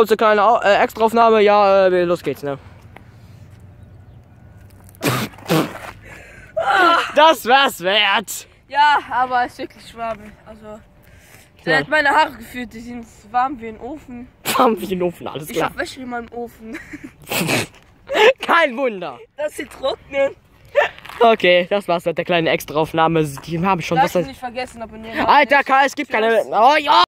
kommt zur kleinen äh, Extraaufnahme. Ja, äh, los geht's, ne? Das war's wert. Ja, aber es ist wirklich warm. Also, der Ja. hat meine Haare gefühlt, die sind warm wie ein Ofen. Warm wie ein Ofen, alles klar. Ich hab Wäsche in meinem Ofen. Kein Wunder. Dass sie trocknen. Okay, das war's mit der kleinen Extraaufnahme. Die haben schon Lass was. Ich nicht vergessen, abonnieren. Alter, Karl, es gibt keine. Oh ja!